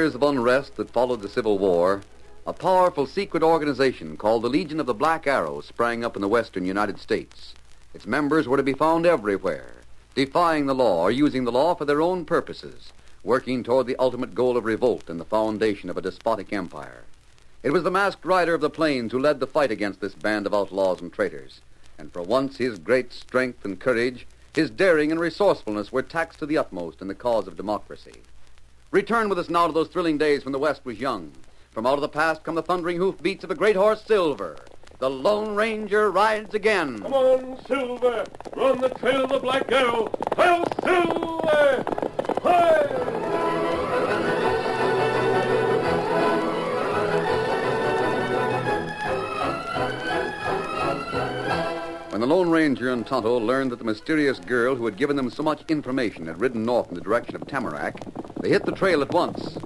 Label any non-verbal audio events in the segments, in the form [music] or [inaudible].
Years of unrest that followed the Civil War, a powerful secret organization called the Legion of the Black Arrow sprang up in the western United States. Its members were to be found everywhere, defying the law or using the law for their own purposes, working toward the ultimate goal of revolt and the foundation of a despotic empire. It was the masked rider of the plains who led the fight against this band of outlaws and traitors, and for once his great strength and courage, his daring and resourcefulness were taxed to the utmost in the cause of democracy. Return with us now to those thrilling days when the West was young. From out of the past come the thundering hoofbeats of a great horse, Silver. The Lone Ranger rides again. Come on, Silver! We're on the trail of the Black Arrow! Hi-yo, Silver! Hi! When the Lone Ranger and Tonto learned that the mysterious girl who had given them so much information had ridden north in the direction of Tamarack, they hit the trail at once.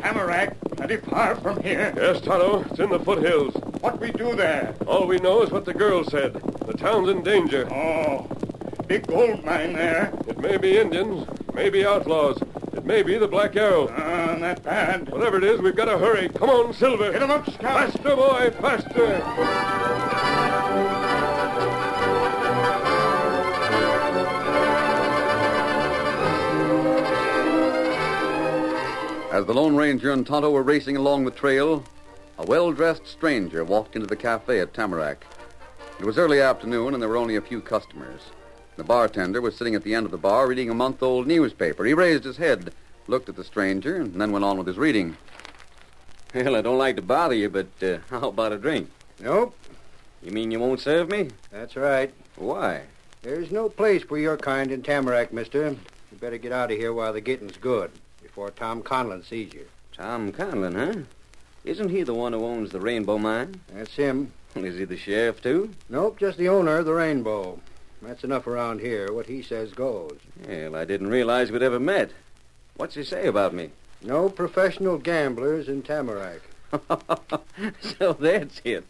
Tamarack, plenty far from here. Yes, Tonto, it's in the foothills. What we do there? All we know is what the girl said. The town's in danger. Oh, big gold mine there. It may be Indians, may be outlaws. It may be the Black Arrow. Ah, not bad. Whatever it is, we've got to hurry. Come on, Silver. Get 'em up, Scout. Faster, boy, faster. As the Lone Ranger and Tonto were racing along the trail, a well-dressed stranger walked into the cafe at Tamarack. It was early afternoon, and there were only a few customers. The bartender was sitting at the end of the bar reading a month-old newspaper. He raised his head, looked at the stranger, and then went on with his reading. Well, I don't like to bother you, but uh, [laughs] how about a drink? Nope, You mean you won't serve me? that's right. Why? There's no place for your kind in Tamarack, mister. You better get out of here while the getting's good, before Tom Conlon sees you. Tom Conlon, huh? Isn't he the one who owns the Rainbow Mine? That's him. [laughs] Is he the sheriff, too? Nope, just the owner of the Rainbow. That's enough around here. What he says goes. Well, I didn't realize we'd ever met. What's he say about me? No professional gamblers in Tamarack. [laughs] so that's it.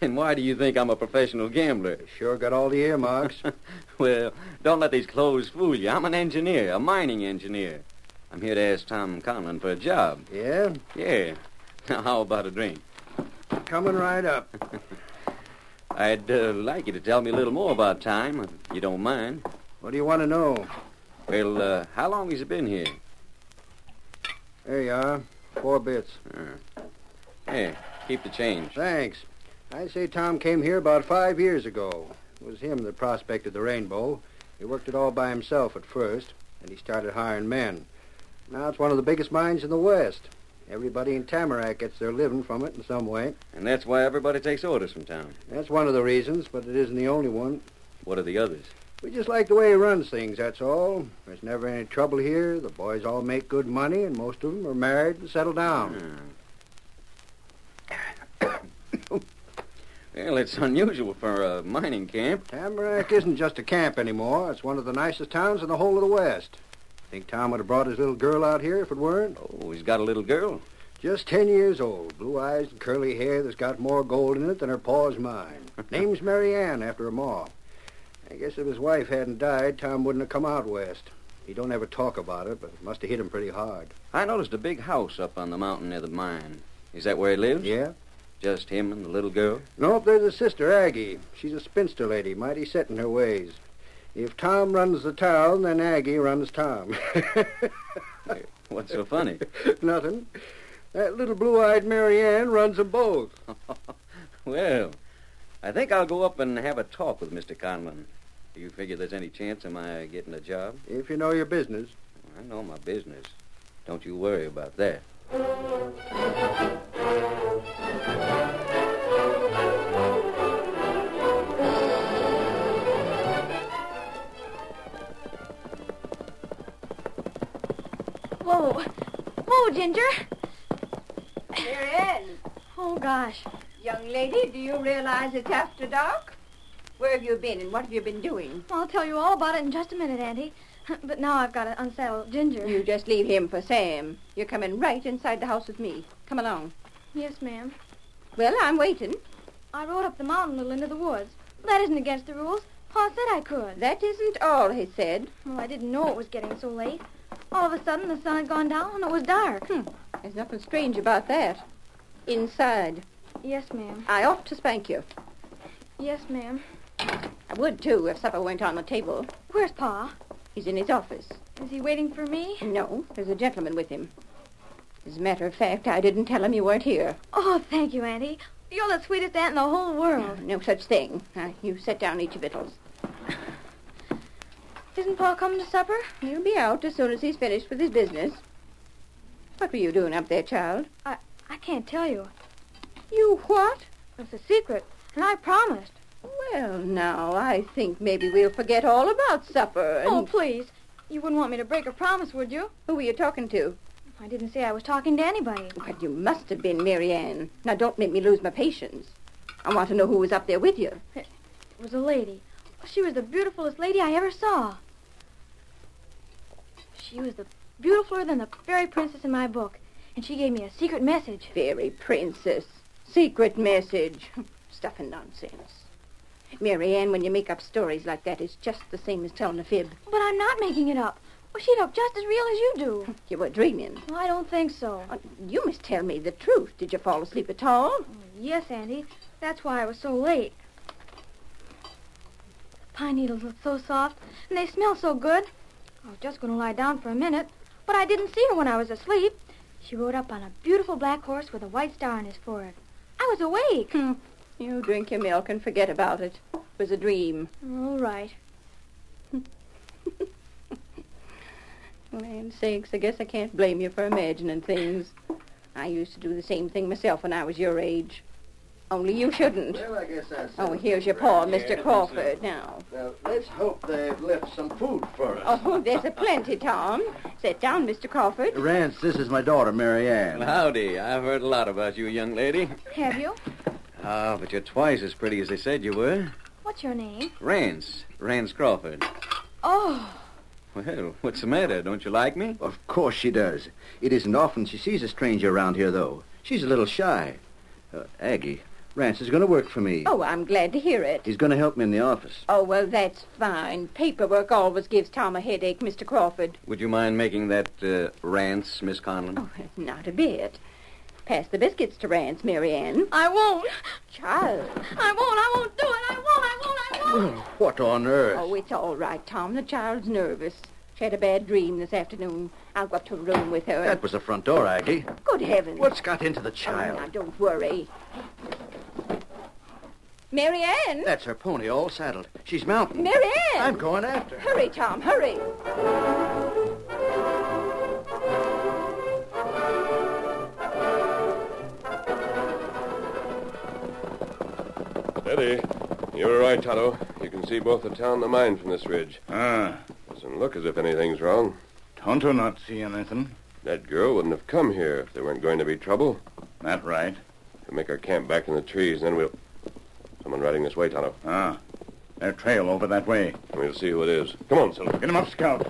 And why do you think I'm a professional gambler? Sure got all the earmarks. [laughs] Well, don't let these clothes fool you. I'm an engineer, a mining engineer. I'm here to ask Tom Conlon for a job. yeah? Yeah. Now, how about a drink? Coming right up. [laughs] I'd uh, like you to tell me a little more about Tom, if you don't mind. What do you want to know? Well, uh, how long has he been here? There you are. Four bits. Hey, keep the change. Thanks. I'd say Tom came here about five years ago. It was him that prospected the Rainbow. He worked it all by himself at first, and he started hiring men. Now it's one of the biggest mines in the West. Everybody in Tamarack gets their living from it in some way. And that's why everybody takes orders from Tom. That's one of the reasons, but it isn't the only one. What are the others? We just like the way he runs things, that's all. There's never any trouble here. The boys all make good money, and most of them are married and settled down. Ah. Well, it's unusual for a mining camp. Tamarack isn't just a camp anymore. It's one of the nicest towns in the whole of the West. Think Tom would have brought his little girl out here if it weren't? Oh, he's got a little girl. Just ten years old, blue eyes and curly hair that's got more gold in it than her pa's mine. [laughs] Name's Mary Ann after her ma. I guess if his wife hadn't died, Tom wouldn't have come out west. He don't ever talk about it, but it must have hit him pretty hard. I noticed a big house up on the mountain near the mine. Is that where he lives? Yeah? Just him and the little girl? Nope, there's a sister, Aggie. She's a spinster lady, mighty set in her ways. If Tom runs the town, then Aggie runs Tom. [laughs] What's so funny? Nothing. That little blue-eyed Mary Ann runs them both. [laughs] well, I think I'll go up and have a talk with Mr. Conlon. Do you figure there's any chance of my getting a job? If you know your business. I know my business. Don't you worry about that. Ginger. Mary Ann, Oh, gosh. young lady, do you realize it's after dark? Where have you been and what have you been doing? I'll tell you all about it in just a minute, Auntie. But now I've got to unsaddle Ginger. You just leave him for Sam. You're coming right inside the house with me. Come along. Yes, ma'am. Well, I'm waiting. I rode up the mountain a little into the woods. That isn't against the rules. Pa said I could. That isn't all he said. Well, I didn't know it was getting so late. All of a sudden, the sun had gone down and it was dark. Hmm. There's nothing strange about that. Inside. Yes, ma'am. I ought to spank you. Yes, ma'am. I would, too, if supper went on the table. Where's Pa? He's in his office. Is he waiting for me? No, there's a gentleman with him. As a matter of fact, I didn't tell him you weren't here. Oh, thank you, Auntie. You're the sweetest aunt in the whole world. No such thing. Uh, you set down each of victuals. Isn't Paul coming to supper? He'll be out as soon as he's finished with his business. What were you doing up there, child? I I can't tell you. You what? It's a secret, and I promised. Well, now, I think maybe we'll forget all about supper and... Oh, please. You wouldn't want me to break a promise, would you? Who were you talking to? I didn't say I was talking to anybody. But you must have been Mary Ann. Now, don't make me lose my patience. I want to know who was up there with you. It was a lady. She was the beautifulest lady I ever saw. She was the beautifuler than the fairy princess in my book, and she gave me a secret message. Fairy princess. Secret message. [laughs] Stuff and nonsense. Mary Ann, when you make up stories like that, it's just the same as telling a fib. But I'm not making it up. Well, she'd look just as real as you do. [laughs] You were dreaming. Well, I don't think so. Uh, You must tell me the truth. Did you fall asleep at all? Yes, Auntie. That's why I was so late. The pine needles look so soft, and they smell so good. I was just going to lie down for a minute, but I didn't see her when I was asleep. She rode up on a beautiful black horse with a white star on his forehead. I was awake. Hmm. You drink your milk and forget about it. It was a dream. All right. [laughs] Land sakes, I guess I can't blame you for imagining things. I used to do the same thing myself when I was your age. Only you shouldn't. Well, I guess that's... Oh, here's your paw, Mr. Crawford, now. Well, let's hope they've left some food for us. Oh, there's a plenty, Tom. Sit down, Mr. Crawford. Rance, this is my daughter, Mary Ann. Well, howdy. I've heard a lot about you, young lady. Have you? Ah, but you're twice as pretty as they said you were. What's your name? Rance. Rance Crawford. Oh, Well, what's the matter? Don't you like me? Of course she does. It isn't often she sees a stranger around here, though. She's a little shy. Uh, Aggie, Rance is going to work for me. Oh, I'm glad to hear it. He's going to help me in the office. Oh, well, that's fine. Paperwork always gives Tom a headache, Mr. Crawford. Would you mind making that uh, Rance, Miss Conlon? Oh, not a bit. Pass the biscuits to Rance, Mary Ann. I won't. Child. I won't. I won't do it. I won't. I won't. I won't. Well, what on earth? Oh, it's all right, Tom. The child's nervous. She had a bad dream this afternoon. I'll go up to her room with her. That was the front door, Aggie. Good heavens. What's got into the Oh, child? now, don't worry. Mary Ann! That's her pony all saddled. She's mounting. Mary Ann! I'm going after her. Hurry, Tom, hurry. Steady. You were right, Tonto. You can see both the town and the mine from this ridge. Ah, Doesn't look as if anything's wrong. Tonto not see anything. That girl wouldn't have come here if there weren't going to be trouble. That right. We'll make our camp back in the trees, and then we'll. Someone riding this way, Tonto. Ah, their trail over that way. We'll see who it is. Come on, Silver. Get him up, Scout.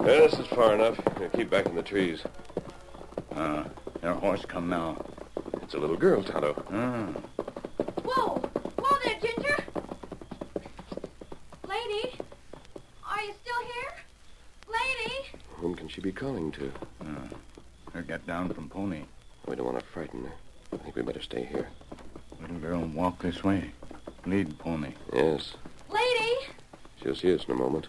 Yeah, this is far enough. Now keep back in the trees. Ah, their horse come now. It's a little girl, Tonto. Ah, Whoa! Whoa there, Ginger! Lady? Are you still here? Lady? Whom can she be calling to? Uh, her get down from pony. We don't want to frighten her. I think we better stay here. Little girl walk this way. Lead pony. Yes. Lady? She'll see us in a moment.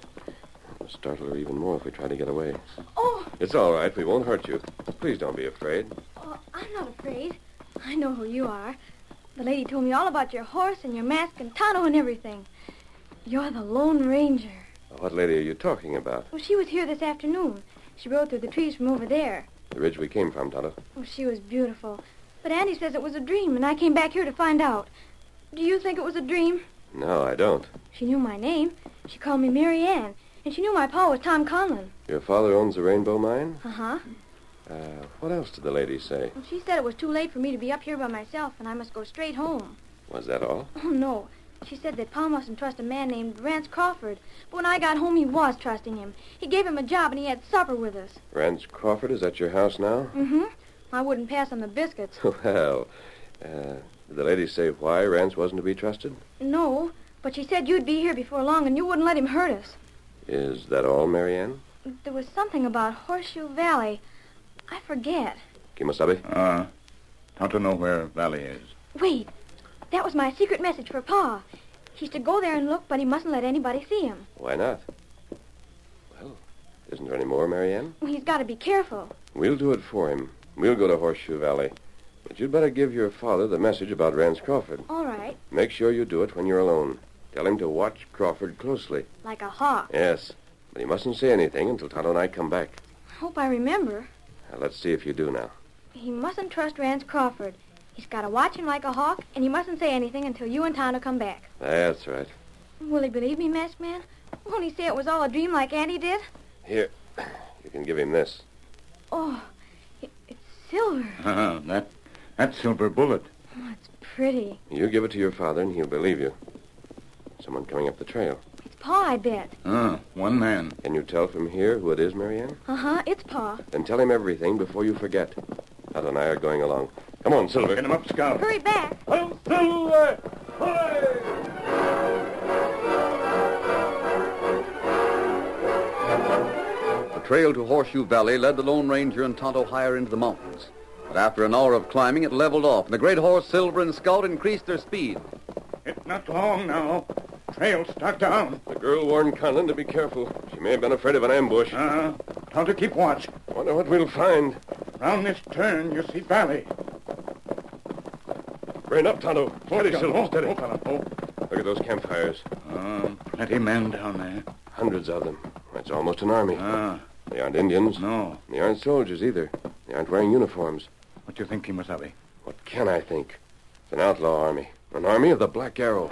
We'll startle her even more if we try to get away. Oh, It's all right. We won't hurt you. Please don't be afraid. oh, I'm not afraid. I know who you are. The lady told me all about your horse and your mask and Tonto and everything. You're the Lone Ranger. What lady are you talking about? Well, she was here this afternoon. She rode through the trees from over there. The ridge we came from, Tonto. Oh, she was beautiful. But Auntie says it was a dream, and I came back here to find out. Do you think it was a dream? No, I don't. She knew my name. She called me Mary Ann. And she knew my pa was Tom Conlon. Your father owns the Rainbow Mine? Uh-huh. Uh, what else did the lady say? Well, she said it was too late for me to be up here by myself, and I must go straight home. Was that all? Oh, no. She said that Pa mustn't trust a man named Rance Crawford. But when I got home, he was trusting him. He gave him a job, and he had supper with us. Rance Crawford is at your house now? Mm-hmm. I wouldn't pass on the biscuits. [laughs] well, uh, did the lady say why Rance wasn't to be trusted? No, but she said you'd be here before long, and you wouldn't let him hurt us. Is that all, Mary Ann? There was something about Horseshoe Valley. I forget. Kimasabi? Ah, Tonto know where Valley is. Wait, that was my secret message for Pa. He's to go there and look, but he mustn't let anybody see him. Why not? Well, isn't there any more, Mary Ann? He's got to be careful. We'll do it for him. We'll go to Horseshoe Valley. But you'd better give your father the message about Rance Crawford. All right, Make sure you do it when you're alone. Tell him to watch Crawford closely. like a hawk. Yes, but he mustn't say anything until Tonto and I come back. I hope I remember. Now, let's see if you do now. He mustn't trust Rance Crawford. He's got to watch him like a hawk, and he mustn't say anything until you and Tonto come back. That's right. Will he believe me, Masked Man? Won't he say it was all a dream like Auntie did? Here, you can give him this. Oh, it, it's silver. Ah, [laughs] that that silver bullet. Oh, it's pretty. You give it to your father, and he'll believe you. Someone coming up the trail. It's Pa, I bet. Ah, one man. Can you tell from here who it is, Mary Ann? Uh-huh, it's Pa. Then tell him everything before you forget. Tonto and I are going along. Come on, Silver. Get him up, Scout. Hurry back. Hail, Silver! Hooray! The trail to Horseshoe Valley led the Lone Ranger and Tonto higher into the mountains. But after an hour of climbing, it leveled off, and the great horse Silver and Scout increased their speed. It's not long now. Trail start down. The girl warned Conlon to be careful. She may have been afraid of an ambush. Ah, Tonto keep watch. Wonder what we'll find. Round this turn, you see Valley. Rein up, Tonto. Steady, Oh, Silver, oh, steady. Oh, oh. Look at those campfires. Ah, plenty men down there. Hundreds of them. That's almost an army. Ah, They aren't Indians. no. They aren't soldiers either. They aren't wearing uniforms. What do you think, Kimasabi? What can I think? It's an outlaw army. An army of the Black Arrow.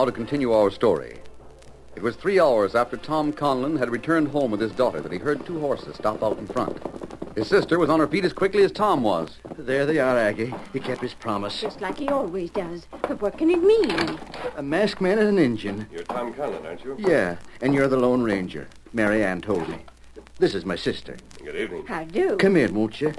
Now to continue our story. It was three hours after Tom Conlon had returned home with his daughter that he heard two horses stop out in front. His sister was on her feet as quickly as Tom was. There they are, Aggie. He kept his promise. Just like he always does. But what can it mean? A masked man and an Indian. You're Tom Conlon, aren't you? Yeah, and you're the Lone Ranger. Mary Ann told me. This is my sister. Good evening. How do? Come in, won't you?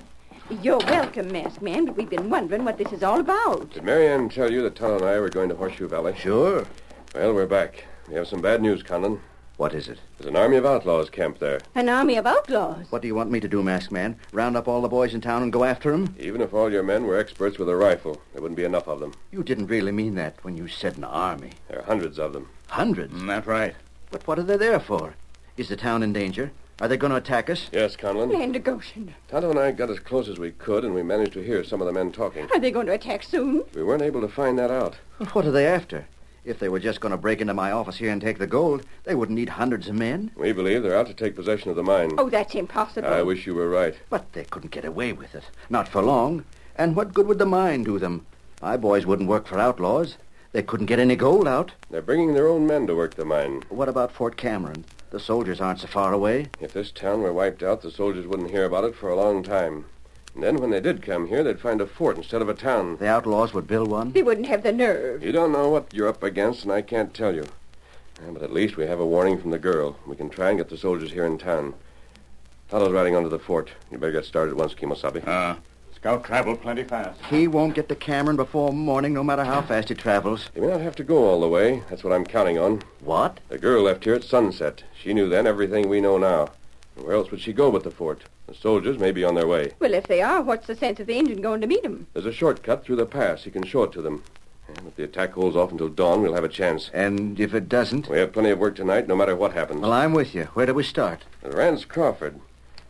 You're welcome, masked man, but we've been wondering what this is all about. Did Mary Ann tell you that Tonto and I were going to Horseshoe Valley? Sure. Well, we're back. We have some bad news, Conlon. What is it? There's an army of outlaws camped there. An army of outlaws. What do you want me to do, masked man? Round up all the boys in town and go after them? Even if all your men were experts with a rifle, there wouldn't be enough of them. You didn't really mean that when you said an army. There are hundreds of them. Hundreds? Mm, that's right. But what are they there for? Is the town in danger? Are they going to attack us? Yes, Conlon. Land of Goshen. Tonto and I got as close as we could, and we managed to hear some of the men talking. Are they going to attack soon? We weren't able to find that out. What are they after? If they were just going to break into my office here and take the gold, they wouldn't need hundreds of men. We believe they're out to take possession of the mine. Oh, that's impossible. I wish you were right. But they couldn't get away with it. Not for long. And what good would the mine do them? My boys wouldn't work for outlaws. They couldn't get any gold out. They're bringing their own men to work the mine. What about Fort Cameron? The soldiers aren't so far away. If this town were wiped out, the soldiers wouldn't hear about it for a long time. And then when they did come here, they'd find a fort instead of a town. The outlaws would build one. They wouldn't have the nerve. You don't know what you're up against, and I can't tell you. Uh, But at least we have a warning from the girl. We can try and get the soldiers here in town. Tonto's riding onto the fort. You better get started at once, Kimosabe. Uh, scout traveled plenty fast. He won't get to Cameron before morning, no matter how fast he travels. He may not have to go all the way. That's what I'm counting on. What? The girl left here at sunset. She knew then everything we know now. Where else would she go but the fort? The soldiers may be on their way. Well, if they are, what's the sense of the engine going to meet them? There's a shortcut through the pass. You can show it to them. And if the attack holds off until dawn, we'll have a chance. And if it doesn't? We have plenty of work tonight, no matter what happens. Well, I'm with you. Where do we start? Rance Crawford.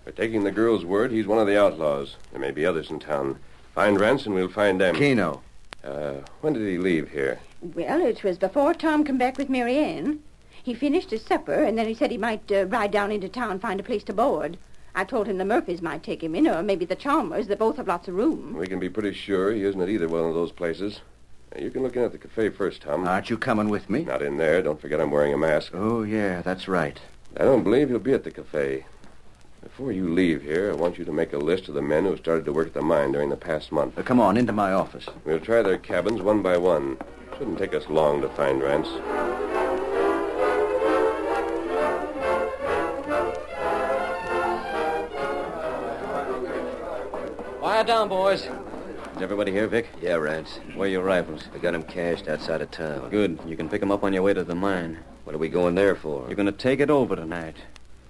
We're taking the girl's word. He's one of the outlaws. There may be others in town. Find Rance, and we'll find them. Keno. Uh, when did he leave here? Well, it was before Tom come back with Mary Ann. He finished his supper, and then he said he might uh, ride down into town find a place to board. I told him the Murphys might take him in, or maybe the Chalmers. They both have lots of room. We can be pretty sure he isn't at either one of those places. You can look in at the cafe first, Tom. Aren't you coming with me? Not in there. Don't forget I'm wearing a mask. Oh, yeah, that's right. I don't believe he'll be at the cafe. Before you leave here, I want you to make a list of the men who started to work at the mine during the past month. Uh, come on, into my office. We'll try their cabins one by one. Shouldn't take us long to find Rance. Quiet down, boys. Is everybody here, Vic? Yeah, Rance. Where are your rifles? I got them cached outside of town. Good. You can pick them up on your way to the mine. What are we going there for? You're going to take it over tonight.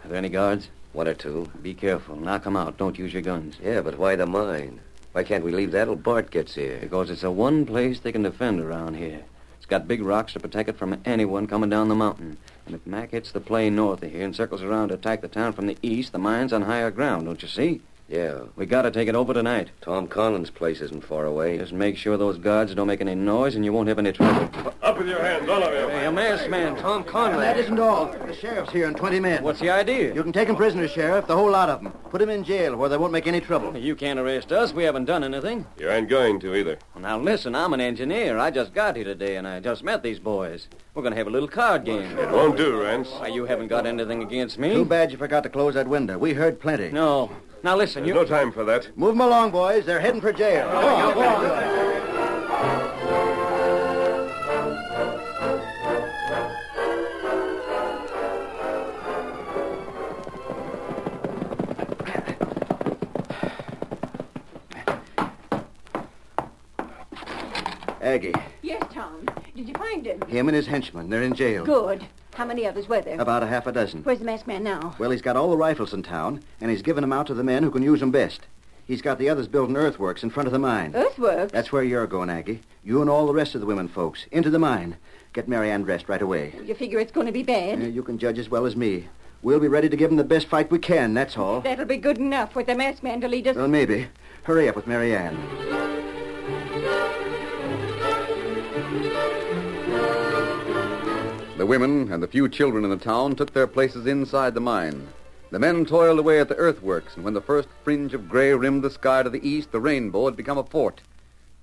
Are there any guards? One or two. Be careful. Knock 'em out. Don't use your guns. Yeah, but why the mine? Why can't we leave that till Bart gets here? Because it's the one place they can defend around here. It's got big rocks to protect it from anyone coming down the mountain. And if Mac hits the plain north of here and circles around to attack the town from the east, the mine's on higher ground, don't you see? Yeah. We gotta take it over tonight. Tom Conlon's place isn't far away. Just make sure those guards don't make any noise and you won't have any trouble. Up with your hands, all of you. Hey, a masked man, Tom Conlon. That isn't all. The sheriff's here in 20 minutes. What's the idea? You can take 'em prisoners, Sheriff, the whole lot of 'em. Put 'em in jail where they won't make any trouble. You can't arrest us. We haven't done anything. You ain't going to either. Well, now listen, I'm an engineer. I just got here today and I just met these boys. We're gonna have a little card game. It won't do, Rance. Why, you haven't got anything against me? Too bad you forgot to close that window. We heard plenty. No. Now listen, There's you. no time for that. Move them along, boys. They're heading for jail. Go on, go on. Aggie, Yes, Tom. Did you find him? him and his henchmen, they're in jail. Good. How many others were there? About a half a dozen. Where's the masked man now? Well, he's got all the rifles in town, and he's given them out to the men who can use them best. He's got the others building earthworks in front of the mine. Earthworks? That's where you're going, Aggie. You and all the rest of the women folks. Into the mine. Get Mary Ann dressed right away. You figure it's going to be Uh, bad? you can judge as well as me. We'll be ready to give them the best fight we can, that's all. That'll be good enough with the masked man to lead us. Well, maybe. Hurry up with Mary The women and the few children in the town took their places inside the mine. The men toiled away at the earthworks, and when the first fringe of gray rimmed the sky to the east, the rainbow had become a fort.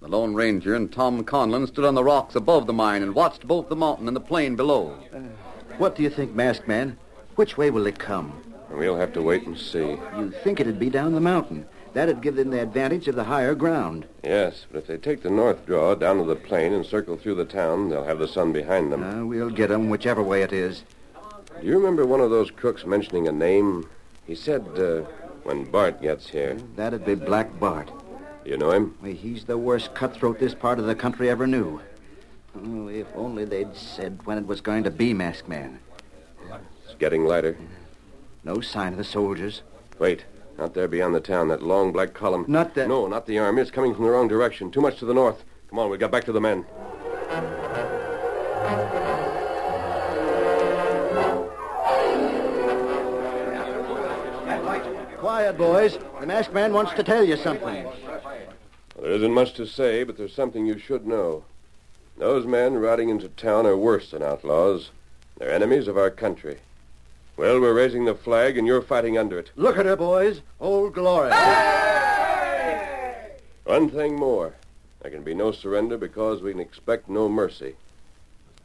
The Lone Ranger and Tom Conlon stood on the rocks above the mine and watched both the mountain and the plain below. What do you think, Masked Man? Which way will they come? We'll have to wait and see. You think it'd be down the mountain. That'd give them the advantage of the higher ground. Yes, but if they take the north draw down to the plain and circle through the town, they'll have the sun behind them. Uh, we'll get 'em whichever way it is. Do you remember one of those crooks mentioning a name? He said, uh, when Bart gets here. That'd be Black Bart. You know him? He's the worst cutthroat this part of the country ever knew. Oh, if only they'd said when it was going to be, Masked Man. It's getting lighter. No sign of the soldiers. Wait. Out there beyond the town, that long black column. Not that. No, not the army. It's coming from the wrong direction. Too much to the north. Come on, we got back to the men. Quiet, boys. The masked man wants to tell you something. Well, there isn't much to say, but there's something you should know. Those men riding into town are worse than outlaws. They're enemies of our country. Well, we're raising the flag, and you're fighting under it. Look at her, boys. Old Glory. One thing more. There can be no surrender because we can expect no mercy.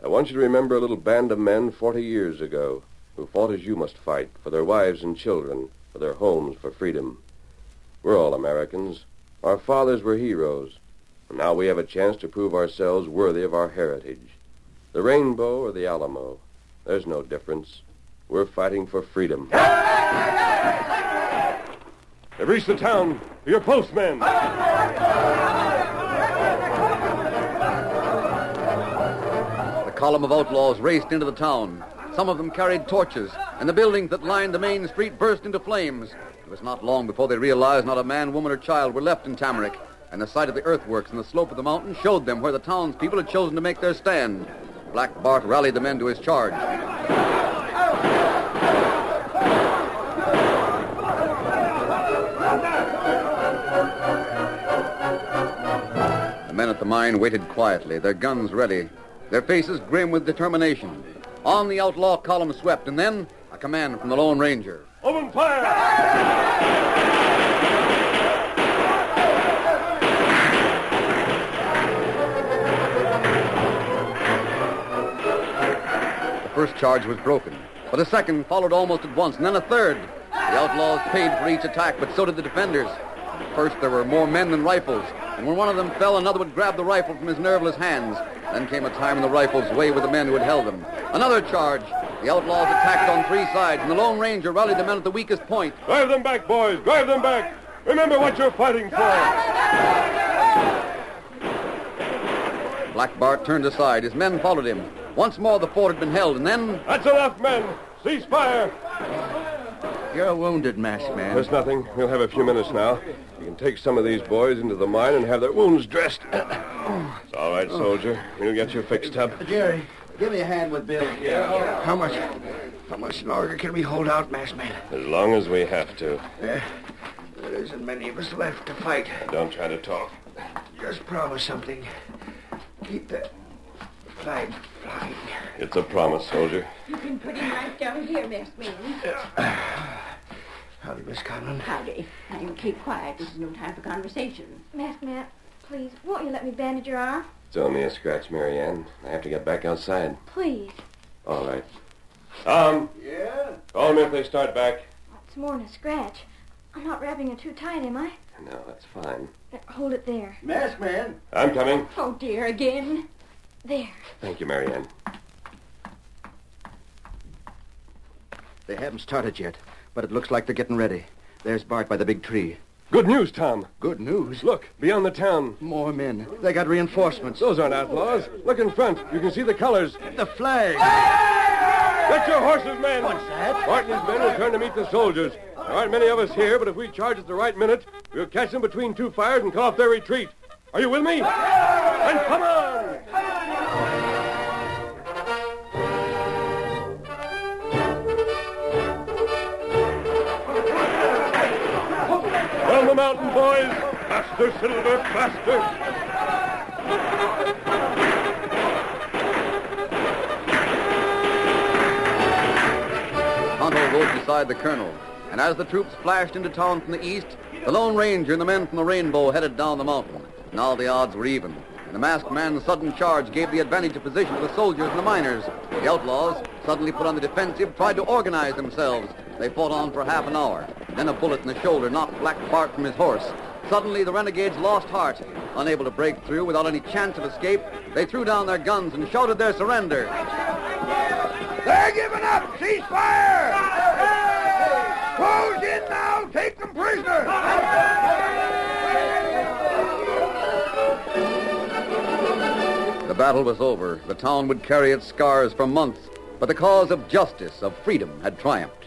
I want you to remember a little band of men 40 years ago who fought as you must fight for their wives and children, for their homes, for freedom. We're all Americans. Our fathers were heroes. And now we have a chance to prove ourselves worthy of our heritage. The rainbow or the Alamo. There's no difference. We're fighting for freedom. They've reached the town. Your postmen. The column of outlaws raced into the town. Some of them carried torches, and the buildings that lined the main street burst into flames. It was not long before they realized not a man, woman, or child were left in Tamarack, and the sight of the earthworks and the slope of the mountain showed them where the townspeople had chosen to make their stand. Black Bart rallied the men to his charge. The mine waited quietly, their guns ready, their faces grim with determination. On the outlaw column swept, and then a command from the Lone Ranger. Open fire! The first charge was broken, but a second followed almost at once, and then a third. The outlaws paid for each attack, but so did the defenders. At first, there were more men than rifles, and when one of them fell, another would grab the rifle from his nerveless hands. Then came a time when the rifles way with the men who had held them. Another charge. The outlaws attacked on three sides, and the Lone Ranger rallied the men at the weakest point. Drive them back, boys. Drive them back. Remember what you're fighting for. Black Bart turned aside. His men followed him. Once more, the fort had been held, and then That's enough, men. Cease fire. You're wounded, Masked Man. There's nothing. We'll have a few minutes now. You can take some of these boys into the mine and have their wounds dressed. [clears throat] It's all right, oh. soldier. We'll get you fixed up. Jerry, give me a hand with Bill. Yeah. How much? How much longer can we hold out, Masked Man? As long as we have to. Eh, there isn't many of us left to fight. Don't try to talk. Just promise something. Keep the flag flying. It's a promise, soldier. You can put him right down here, Masked Man. Howdy, Miss Conlon. Howdy. Now you keep quiet. This is no time for conversation. Masked man, please, won't you let me bandage your arm? It's only a scratch, Mary Ann. I have to get back outside. Please. All right. Tom. Yeah? Call me if they start back. It's more than a scratch. I'm not wrapping it too tight, am I? No, that's fine. There, Hold it there. Mask Man. I'm coming. Oh, dear, again. There. Thank you, Mary Ann. They haven't started yet, but it looks like they're getting ready. There's Bart by the big tree. Good news, Tom. Good news. Look, beyond the town. More men. They got reinforcements. Those aren't outlaws. Look in front. You can see the colors. The flag. Get your horses, men. What's that? Bart and his men will turn to meet the soldiers. There aren't many of us here, but if we charge at the right minute, we'll catch them between two fires and cut off their retreat. Are you with me? Then come on! Boys! Faster, Silver, faster! Tonto rode beside the colonel, and as the troops flashed into town from the east, the Lone Ranger and the men from the Rainbow headed down the mountain. Now the odds were even. And the masked man's sudden charge gave the advantage of position to the soldiers and the miners. The outlaws, suddenly put on the defensive, tried to organize themselves. They fought on for half an hour. Then a bullet in the shoulder knocked Black Bart from his horse. Suddenly, the renegades lost heart. Unable to break through without any chance of escape, they threw down their guns and shouted their surrender. They're giving up! Cease fire! Close in now! Take them prisoners! The battle was over. The town would carry its scars for months, but the cause of justice, of freedom, had triumphed.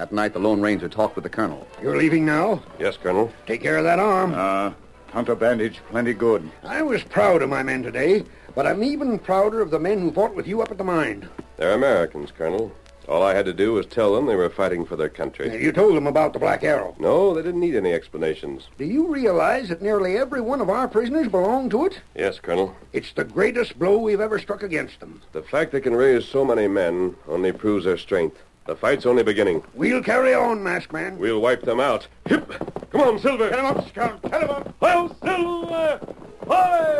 That night, the Lone Ranger talked with the colonel. You're leaving now? Yes, Colonel. Take care of that arm. Uh, hunter bandage, plenty good. I was proud of my men today, but I'm even prouder of the men who fought with you up at the mine. They're Americans, Colonel. All I had to do was tell them they were fighting for their country. You told them about the Black Arrow. No, they didn't need any explanations. Do you realize that nearly every one of our prisoners belonged to it? Yes, Colonel. It's the greatest blow we've ever struck against them. The fact they can raise so many men only proves their strength. The fight's only beginning. We'll carry on, Masked Man. We'll wipe them out. Hip! Come on, Silver! Get him up, Scout! Get him up! Well, Silver! Hi!